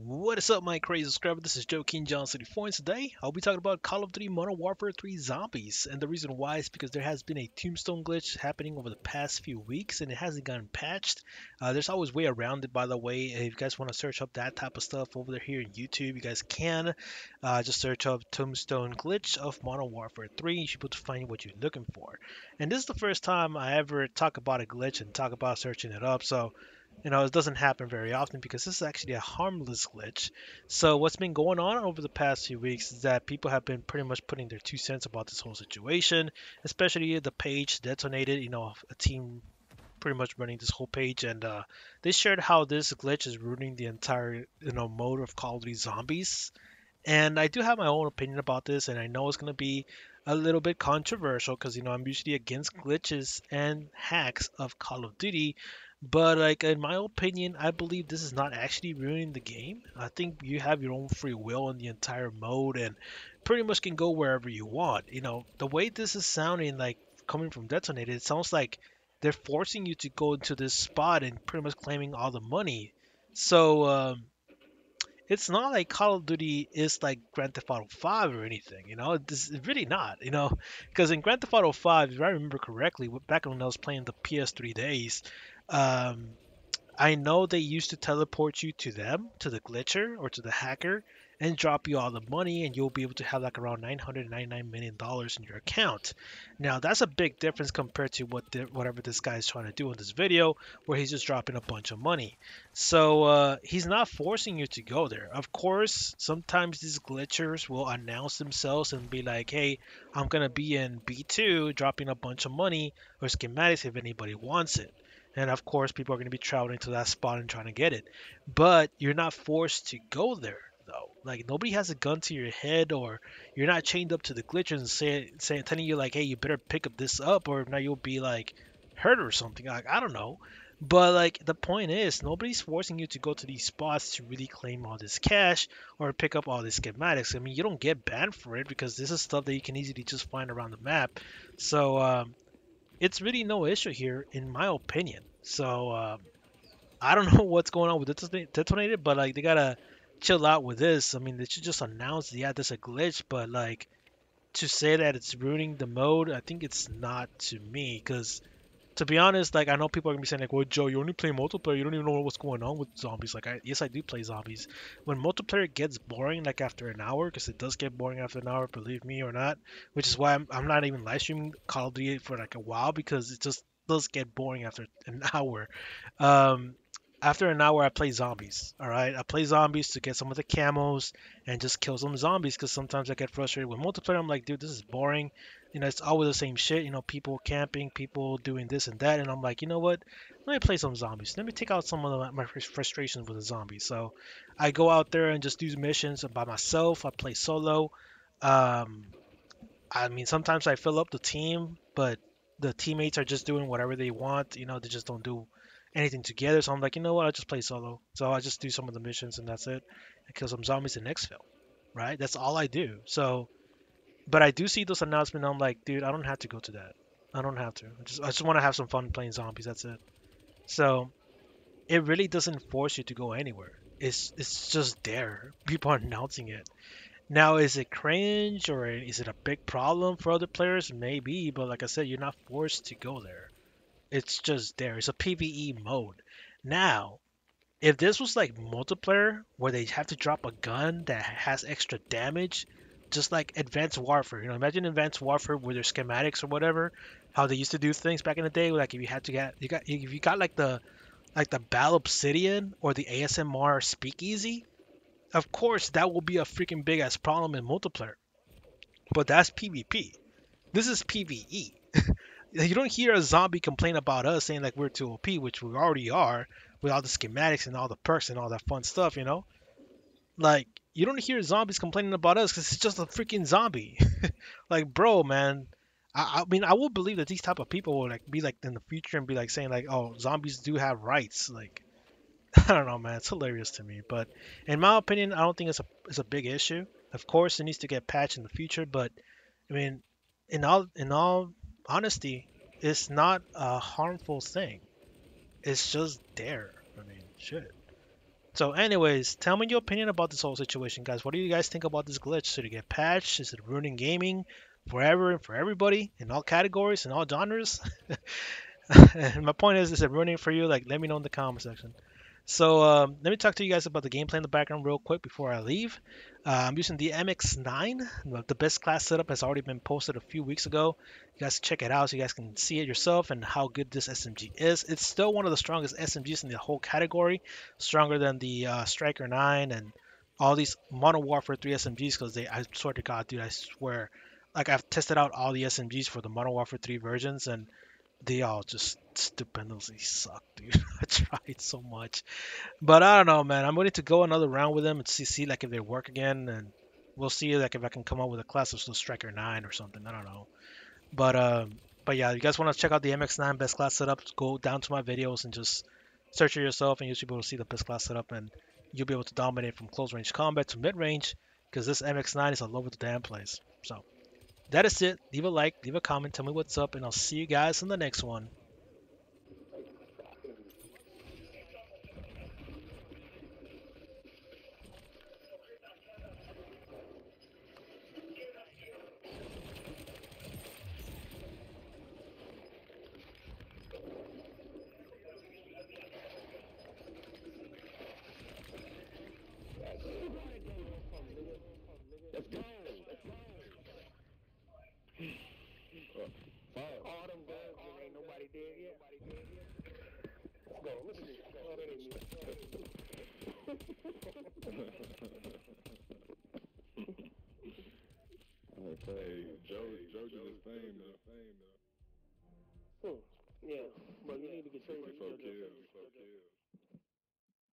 What is up, my crazy subscriber? This is Joe King Giant 74 and today I'll be talking about Call of Duty Modern Warfare 3 Zombies. And the reason why is because there has been a tombstone glitch happening over the past few weeks and it hasn't gotten patched. Uh, there's always way around it, by the way. If you guys want to search up that type of stuff over there here in YouTube, you guys can. Uh, just search up tombstone glitch of Modern Warfare 3. You should be able to find what you're looking for. And this is the first time I ever talk about a glitch and talk about searching it up. So you know, it doesn't happen very often because this is actually a harmless glitch. So what's been going on over the past few weeks is that people have been pretty much putting their two cents about this whole situation, especially the page detonated, you know, a team pretty much running this whole page and uh, they shared how this glitch is ruining the entire you know mode of Call of Duty Zombies. And I do have my own opinion about this, and I know it's going to be a little bit controversial because you know I'm usually against glitches and hacks of Call of Duty, but like in my opinion, I believe this is not actually ruining the game. I think you have your own free will in the entire mode and pretty much can go wherever you want. You know, the way this is sounding like coming from Detonated, it sounds like they're forcing you to go into this spot and pretty much claiming all the money. So um, it's not like Call of Duty is like Grand Theft Auto 5 or anything, you know. It's really not, you know, because in Grand Theft Auto 5, if I remember correctly, back when I was playing the PS3 days, um, I know they used to teleport you to them, to the glitcher or to the hacker, and drop you all the money, and you'll be able to have like around 999 million dollars in your account. Now that's a big difference compared to what the, whatever this guy is trying to do in this video, where he's just dropping a bunch of money. So uh, he's not forcing you to go there. Of course, sometimes these glitchers will announce themselves and be like, "Hey, I'm gonna be in B2, dropping a bunch of money or schematics if anybody wants it." And of course, people are going to be traveling to that spot and trying to get it. But you're not forced to go there, though. Like nobody has a gun to your head, or you're not chained up to the glitches and saying, say telling you like, hey, you better pick up this up, or now you'll be like hurt or something. Like I don't know. But like the point is, nobody's forcing you to go to these spots to really claim all this cash or pick up all these schematics. I mean, you don't get banned for it because this is stuff that you can easily just find around the map. So um, it's really no issue here, in my opinion. So uh, I don't know what's going on with detonated, but like they gotta chill out with this. I mean, they should just announce, yeah, there's a glitch, but like to say that it's ruining the mode, I think it's not to me because to be honest, like I know people are gonna be saying like, "Well, Joe, you only play multiplayer. You don't even know what's going on with zombies." Like, I, yes, I do play zombies. When multiplayer gets boring, like after an hour, because it does get boring after an hour, believe me or not. Which is why I'm, I'm not even live streaming Call of Duty for like a while because it just does get boring after an hour. Um, after an hour, I play zombies. All right, I play zombies to get some of the camos and just kill some zombies because sometimes I get frustrated with multiplayer. I'm like, dude, this is boring. You know, it's always the same shit. You know, people camping, people doing this and that, and I'm like, you know what? Let me play some zombies. Let me take out some of my frustrations with the zombies. So I go out there and just do missions by myself. I play solo. Um, I mean, sometimes I fill up the team, but the teammates are just doing whatever they want. You know, they just don't do anything together. So I'm like, you know what? I'll just play solo. So I just do some of the missions and that's it. I kill some zombies in exfil, right? That's all I do. So but I do see those announcements. I'm like, dude, I don't have to go to that. I don't have to. I just I just want to have some fun playing zombies. That's it. So it really doesn't force you to go anywhere. It's it's just there. People are announcing it. Now, is it cringe or is it a big problem for other players? Maybe, but like I said, you're not forced to go there. It's just there. It's a PVE mode. Now, if this was like multiplayer where they have to drop a gun that has extra damage just like Advanced Warfare. You know, imagine Advanced Warfare with their schematics or whatever, how they used to do things back in the day. Like if you had to get, you got if you got like the like the Bal Obsidian or the ASM1 Speakeasy, of course that will be a freaking big ass problem in multiplayer. But that's PvP. This is PvE. You don't hear a zombie complain about us saying like we're too OP, which we already are, with all the schematics and all the perks and all that fun stuff, you know? Like you don't hear zombies complaining about us because it's just a freaking zombie. like, bro, man. I, I, mean, I would believe that these type of people will like be like in the future and be like saying like, oh, zombies do have rights. Like, I don't know, man. It's hilarious to me. But in my opinion, I don't think it's a it's a big issue. Of course, it needs to get patched in the future. But I mean, in all in all honesty, it's not a harmful thing. It's just there. I mean, shit. So, anyways, tell me your opinion about this whole situation, guys. What do you guys think about this glitch? Should it get patched? Is it ruining gaming forever and for everybody in all categories and all genres? my point is, is it ruining for you? Like, let me know in the comment section. So um, let me talk to you guys about the gameplay in the background real quick before I leave. Uh, I'm using the MX9. The best class setup has already been posted a few weeks ago. You guys check it out so you guys can see it yourself and how good this SMG is. It's still one of the strongest SMGs in the whole category, stronger than the uh, Striker 9 and all these Modern Warfare 3 SMGs because they, I swear to God, dude, I swear. Like I've tested out all the SMGs for the Modern Warfare 3 versions and they all just stupendously suck, dude. I tried so much, but I don't know, man. I'm willing to go another round with them and see, see like if they work again, and we'll see like if I can come up with a class of Striker Nine or something. I don't know, but um, but yeah, you guys want to check out the MX9 best class setup? Go down to my videos and just search it yourself, and you'll be able to see the best class setup, and you'll be able to dominate from close range combat to mid range, because this MX9 is all over the damn place. So that is it. Leave a like, leave a comment, tell me what's up, and I'll see you guys in the next one. All them guns and ain't nobody dead yet. Let's go. Look at this. Oh, that ain't me. Hey, Joe, Joe did his thing though. Hmm. Yeah, but you need to get traded. 64 kills.